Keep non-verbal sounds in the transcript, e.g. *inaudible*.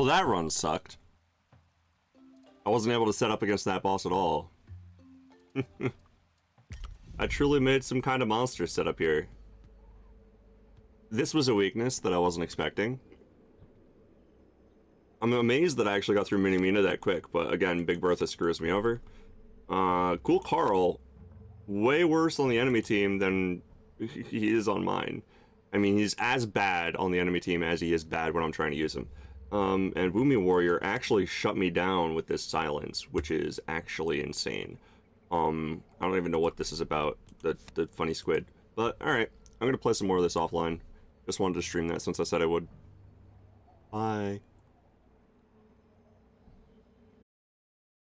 Well, that run sucked. I wasn't able to set up against that boss at all. *laughs* I truly made some kind of monster setup here. This was a weakness that I wasn't expecting. I'm amazed that I actually got through Mini Mina that quick, but again, Big Bertha screws me over. Uh, cool Carl, way worse on the enemy team than *laughs* he is on mine. I mean, he's as bad on the enemy team as he is bad when I'm trying to use him. Um, and Boomy Warrior actually shut me down with this silence, which is actually insane. Um, I don't even know what this is about, the, the funny squid. But, alright, I'm gonna play some more of this offline. Just wanted to stream that since I said I would. Bye.